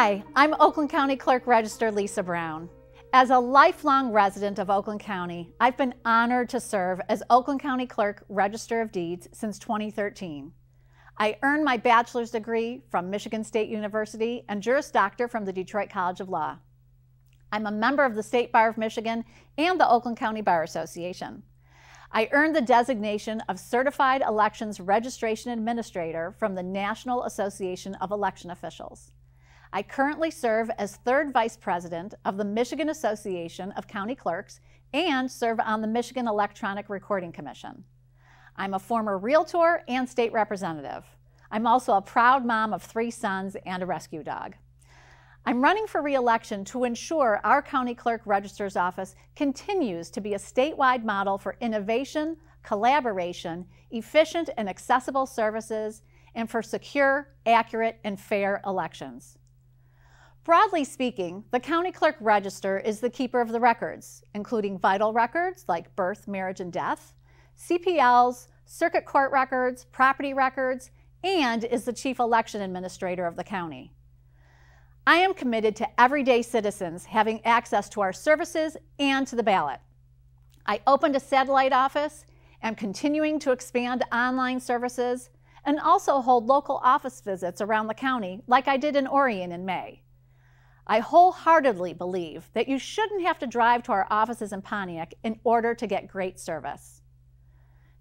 Hi, I'm Oakland County Clerk Register Lisa Brown. As a lifelong resident of Oakland County, I've been honored to serve as Oakland County Clerk Register of Deeds since 2013. I earned my bachelor's degree from Michigan State University and Juris Doctor from the Detroit College of Law. I'm a member of the State Bar of Michigan and the Oakland County Bar Association. I earned the designation of Certified Elections Registration Administrator from the National Association of Election Officials. I currently serve as third vice president of the Michigan Association of County Clerks and serve on the Michigan Electronic Recording Commission. I'm a former realtor and state representative. I'm also a proud mom of three sons and a rescue dog. I'm running for reelection to ensure our county clerk register's office continues to be a statewide model for innovation, collaboration, efficient and accessible services, and for secure, accurate, and fair elections. Broadly speaking, the county clerk register is the keeper of the records, including vital records like birth, marriage, and death, CPLs, circuit court records, property records, and is the chief election administrator of the county. I am committed to everyday citizens having access to our services and to the ballot. I opened a satellite office, am continuing to expand online services, and also hold local office visits around the county like I did in Orion in May. I wholeheartedly believe that you shouldn't have to drive to our offices in Pontiac in order to get great service.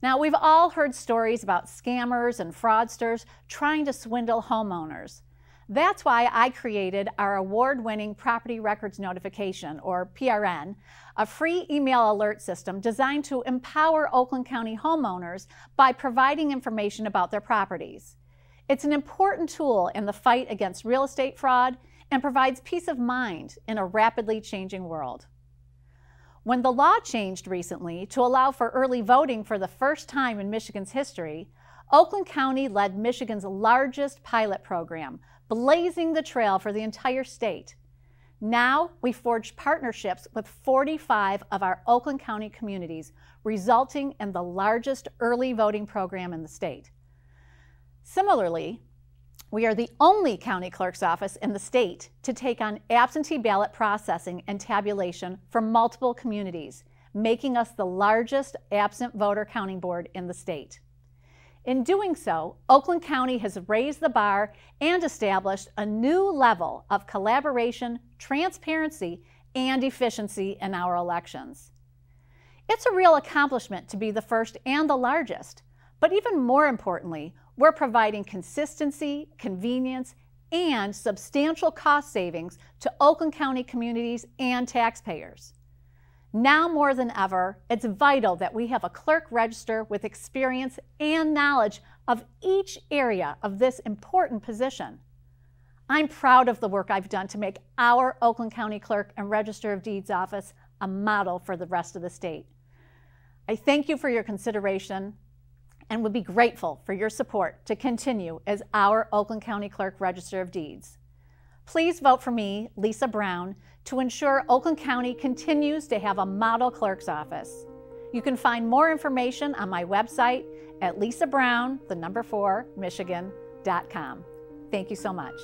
Now, we've all heard stories about scammers and fraudsters trying to swindle homeowners. That's why I created our award-winning Property Records Notification, or PRN, a free email alert system designed to empower Oakland County homeowners by providing information about their properties. It's an important tool in the fight against real estate fraud and provides peace of mind in a rapidly changing world. When the law changed recently to allow for early voting for the first time in Michigan's history, Oakland County led Michigan's largest pilot program, blazing the trail for the entire state. Now we forged partnerships with 45 of our Oakland County communities, resulting in the largest early voting program in the state. Similarly, we are the only county clerk's office in the state to take on absentee ballot processing and tabulation for multiple communities, making us the largest absent voter counting board in the state. In doing so, Oakland County has raised the bar and established a new level of collaboration, transparency, and efficiency in our elections. It's a real accomplishment to be the first and the largest, but even more importantly, we're providing consistency, convenience, and substantial cost savings to Oakland County communities and taxpayers. Now more than ever, it's vital that we have a clerk register with experience and knowledge of each area of this important position. I'm proud of the work I've done to make our Oakland County Clerk and Register of Deeds office a model for the rest of the state. I thank you for your consideration and would be grateful for your support to continue as our Oakland County Clerk Register of Deeds. Please vote for me, Lisa Brown, to ensure Oakland County continues to have a model clerk's office. You can find more information on my website at lisabrown, the number four, michigan.com. Thank you so much.